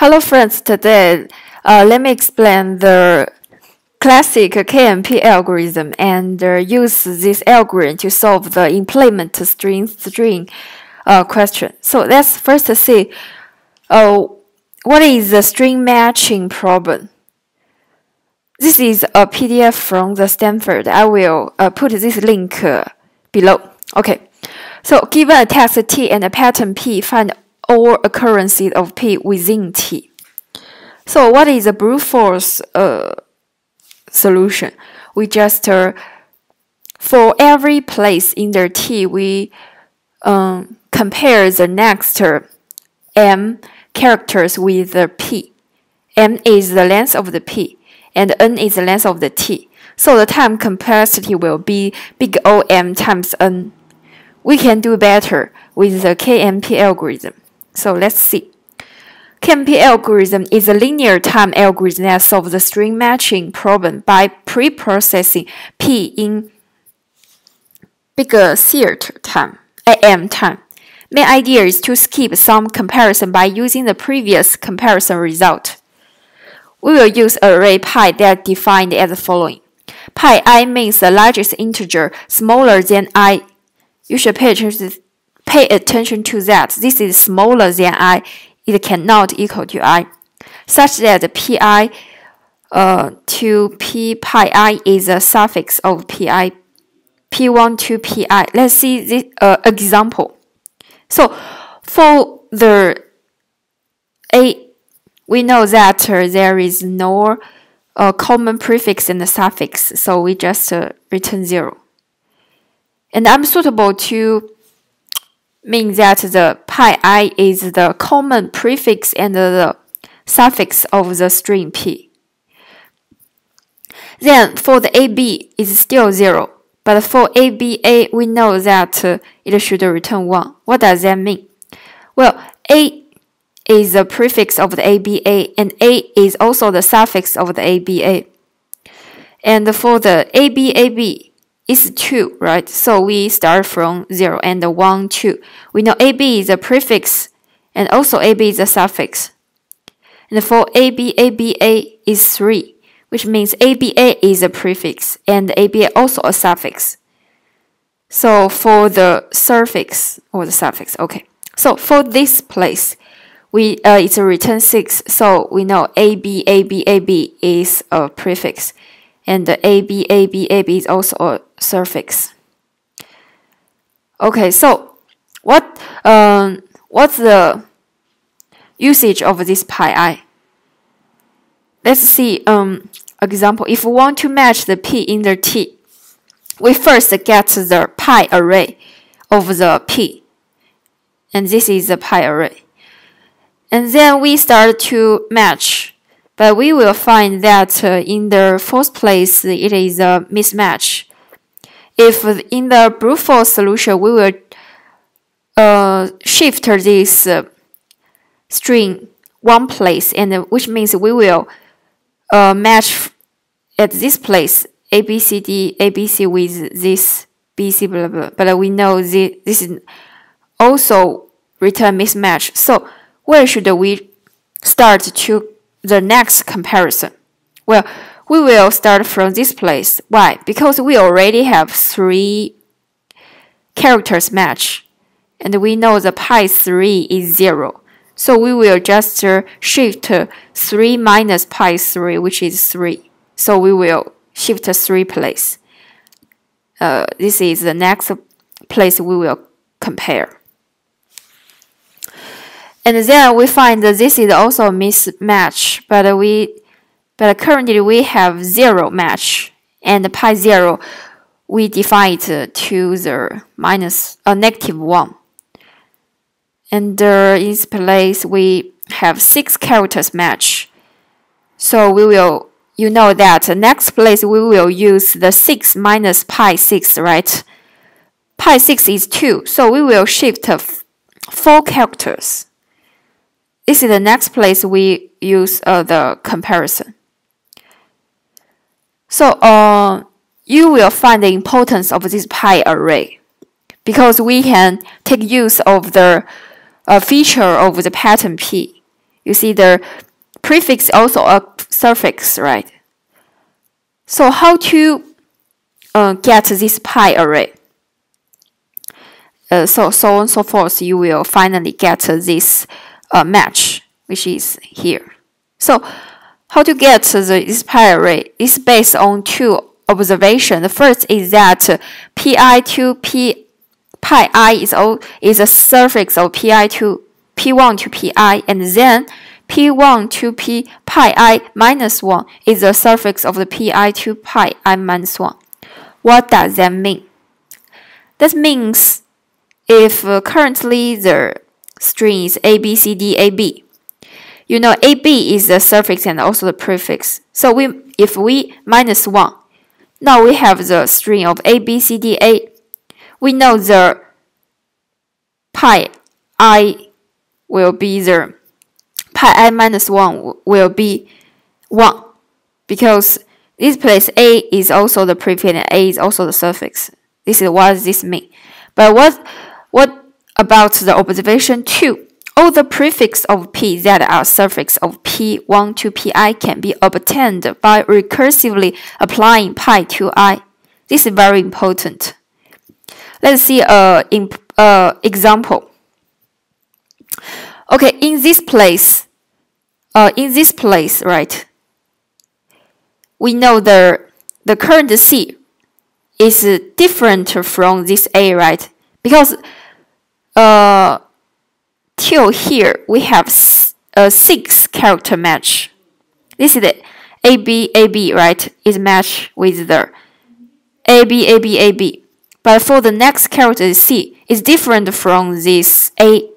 Hello friends, today uh, let me explain the classic KMP algorithm and uh, use this algorithm to solve the implement string string uh, question. So let's first see uh, what is the string matching problem. This is a PDF from the Stanford. I will uh, put this link uh, below. Okay, so given a text T and a pattern P, find all occurrences of P within T. So what is a brute force uh, solution? We just, uh, for every place in the T, we um, compare the next uh, M characters with the P. M is the length of the P, and N is the length of the T. So the time complexity will be big O M times N. We can do better with the KMP algorithm. So let's see. KMP algorithm is a linear time algorithm that solves the string matching problem by pre-processing P in big theta time, AM time. Main idea is to skip some comparison by using the previous comparison result. We will use array pi that defined as the following. Pi i means the largest integer smaller than i. You should pay attention Pay attention to that. This is smaller than i. It cannot equal to i, such that pi uh, to p pi i is a suffix of pi, p1 to pi. Let's see this uh, example. So for the a, we know that uh, there is no uh, common prefix and suffix, so we just uh, return zero. And I'm suitable to mean that the pi i is the common prefix and the suffix of the string p. Then for the AB is still 0, but for ABA we know that it should return 1. What does that mean? Well, A is the prefix of the ABA and A is also the suffix of the ABA. And for the ABAB, is 2, right? So we start from 0 and 1, 2. We know AB is a prefix and also AB is a suffix. And for AB, ABA is 3, which means ABA is a prefix and ABA also a suffix. So for the suffix or the suffix, okay. So for this place, we uh, it's a return 6, so we know AB, is a prefix and the AB is also a suffix. Okay, so what um what's the usage of this pi i? Let's see um example. If we want to match the p in the t, we first get the pi array of the p, and this is the pi array, and then we start to match but we will find that uh, in the first place it is a mismatch. If in the brute force solution we will uh, shift this uh, string one place, and uh, which means we will uh, match at this place A B C D A B C with this B C blah blah. But we know this, this is also return mismatch. So where should we start to the next comparison? Well, we will start from this place. Why? Because we already have three characters match. And we know the pi 3 is 0. So we will just uh, shift 3 minus pi 3, which is 3. So we will shift 3 place. Uh, this is the next place we will compare. And then we find that this is also a mismatch, but we but currently we have zero match and pi zero we define it to the minus a uh, negative one. And uh, in this place we have six characters match. So we will you know that next place we will use the 6 minus pi 6, right? Pi 6 is 2, so we will shift 4 characters. This is the next place we use uh, the comparison. So uh, you will find the importance of this pi array because we can take use of the uh, feature of the pattern P. You see the prefix also a suffix, right? So how to uh, get this pi array? Uh, so so on so forth. You will finally get this uh, match, which is here. So how to get the, pi array is based on two observations. The first is that pi to p pi i is is a suffix of pi to p1 to pi, and then p1 to p pi i minus 1 is a suffix of the pi to pi i minus 1. What does that mean? That means if uh, currently the string is a, b, c, d, a, b, you know a, b is the suffix and also the prefix. So we, if we minus 1, now we have the string of a, b, c, d, a. We know the pi i will be the pi i minus 1 will be 1 because this place a is also the prefix and a is also the suffix. This is what this mean. But what what about the observation 2? All the prefix of p that are suffix of p1 to pi can be obtained by recursively applying pi to i. This is very important. Let's see a uh, example. Okay, in this place, uh, in this place, right? We know the the current C is different from this A, right? Because uh, till here we have a six character match. This is the A B A B, right? Is matched with the A B A B A B. But for the next character C, is different from this A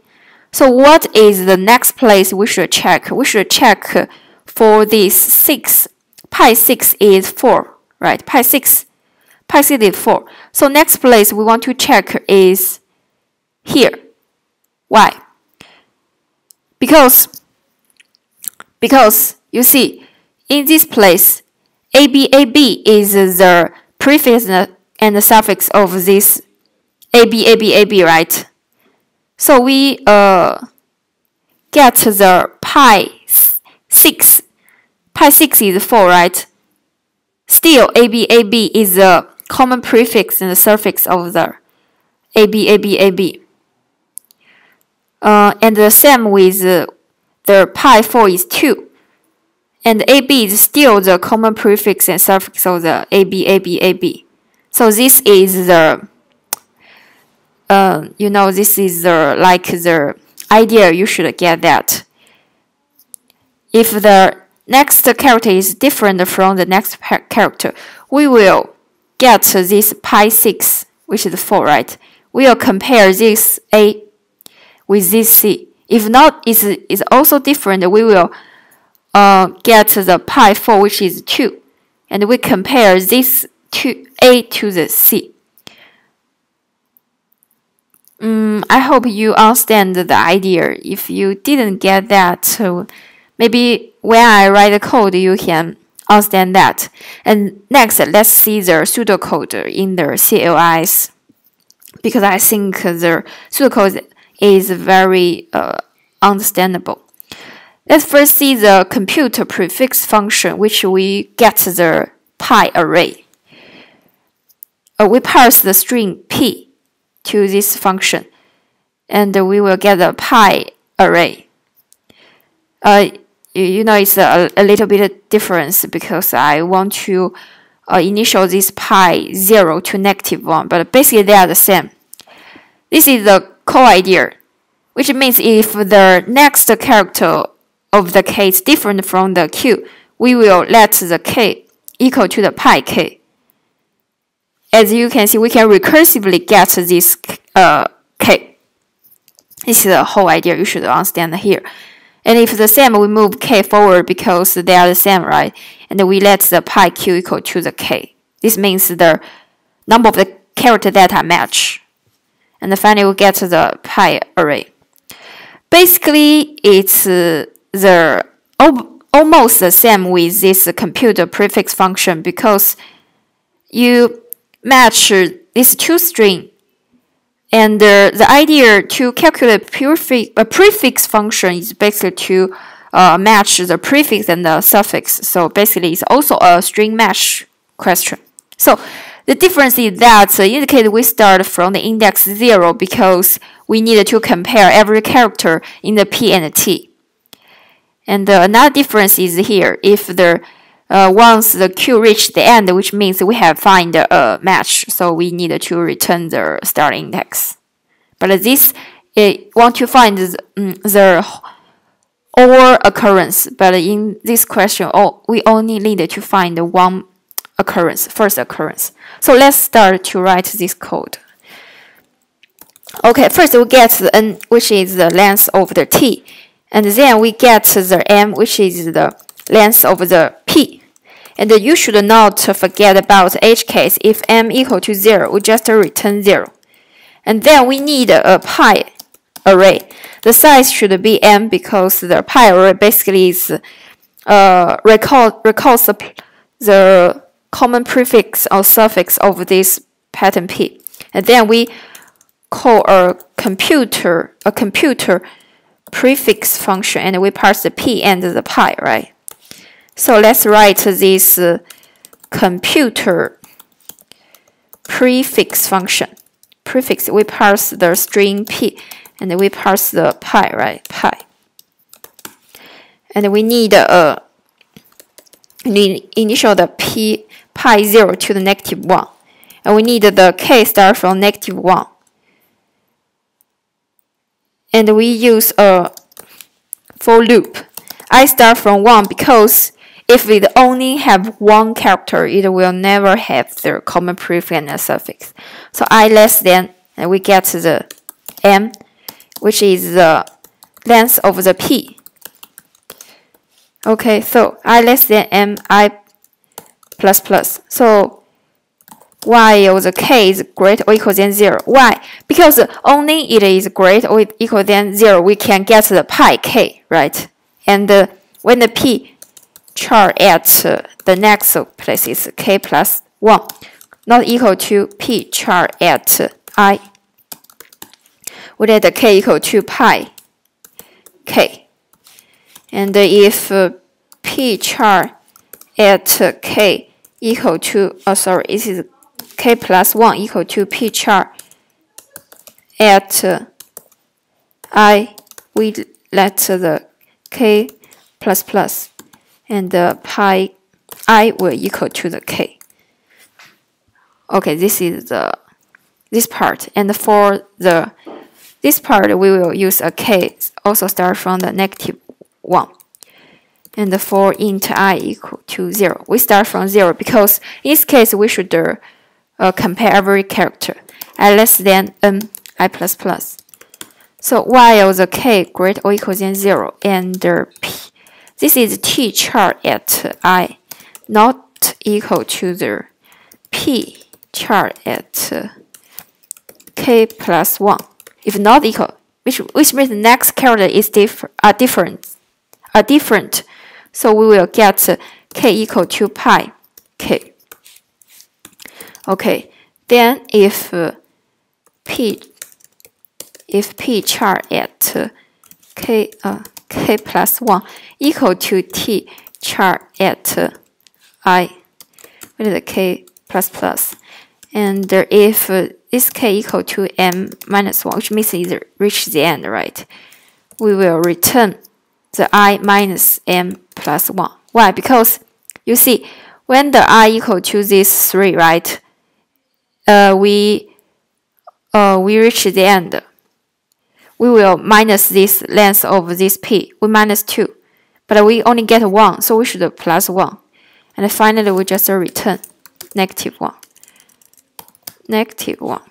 so what is the next place we should check? We should check for this 6. Pi 6 is 4, right? Pi 6. Pi 6 is 4. So next place we want to check is here. Why? Because, because you see, in this place, ABAB is the prefix and the suffix of this ABABAB, right? So we uh, get the pi 6. Pi 6 is 4, right? Still, ABAB is the common prefix and the suffix of the ABABAB. Uh, and the same with uh, the pi 4 is 2. And AB is still the common prefix and suffix of the ABABAB. So this is the uh, you know, this is the like the idea you should get that. If the next character is different from the next character, we will get this pi 6, which is 4, right? We will compare this A with this C. If not, it's, it's also different. We will uh, get the pi 4, which is 2. And we compare this to A to the C. Um, I hope you understand the idea. If you didn't get that, maybe when I write the code, you can understand that. And next, let's see the pseudocode in the CLRS, because I think the pseudocode is very uh, understandable. Let's first see the compute prefix function, which we get the pi array. Uh, we parse the string p to this function, and we will get a pi array. Uh, you know, it's a, a little bit difference because I want to uh, initial this pi 0 to negative 1, but basically they are the same. This is the core idea, which means if the next character of the k is different from the q, we will let the k equal to the pi k as you can see, we can recursively get this uh, k. This is the whole idea you should understand here. And if the same, we move k forward because they are the same, right? And we let the pi q equal to the k. This means the number of the character data match. And finally, we get the pi array. Basically, it's uh, the almost the same with this compute prefix function because you match these two strings. And uh, the idea to calculate prefix, a prefix function is basically to uh, match the prefix and the suffix. So basically, it's also a string match question. So the difference is that uh, indicate we start from the index 0 because we need to compare every character in the P and the T. And uh, another difference is here. If the uh, once the Q reach the end, which means we have find a match, so we need to return the start index. But this it want to find the, um, the or occurrence, but in this question, oh, we only need to find one occurrence, first occurrence. So let's start to write this code. Okay, first we get the n, which is the length of the t, and then we get the m, which is the length of the p. And you should not forget about edge case. If m equal to 0, we just return 0. And then we need a pi array. The size should be m because the pi array basically is uh, recall, recalls the, the common prefix or suffix of this pattern p. And then we call a computer a compute prefix function and we pass the p and the pi, right? So let's write this uh, compute prefix function. Prefix we pass the string p and we pass the pi, right? Pi. And we need a initial the p pi 0 to the negative 1. And we need the k start from negative 1. And we use a for loop. I start from 1 because if we only have one character, it will never have the common prefix and suffix. So i less than, and we get the m which is the length of the p. Okay, so i less than m i plus plus. So while the k is greater or equal than 0. Why? Because only it is greater or equal than 0, we can get the pi k, right? And uh, when the p char at uh, the next place is k plus 1, not equal to p char at i we let k equal to pi k. And if uh, p char at k equal to, oh sorry, this is k plus 1 equal to p char at i, we let the k plus plus and the pi i will equal to the k. Okay, this is the this part. And for the this part, we will use a k also start from the negative 1. And the for int i equal to 0, we start from 0 because in this case, we should uh, uh, compare every character i less than n i plus plus. So while the k greater or equal than 0 and uh, p, this is t char at i not equal to the p char at k plus 1 if not equal, which which means the next character is diff are different, are different. So we will get k equal to pi k. Okay, then if uh, p if p char at k uh, k plus one equal to t char at uh, i, what is the k plus plus, and if uh, is k equal to m minus 1, which means it reaches the end, right? We will return the i minus m plus 1. Why? Because you see, when the i equal to this 3, right, uh, we, uh, we reach the end. We will minus this length of this p. We minus 2. But we only get 1, so we should plus 1. And finally, we just return negative 1 negative 1.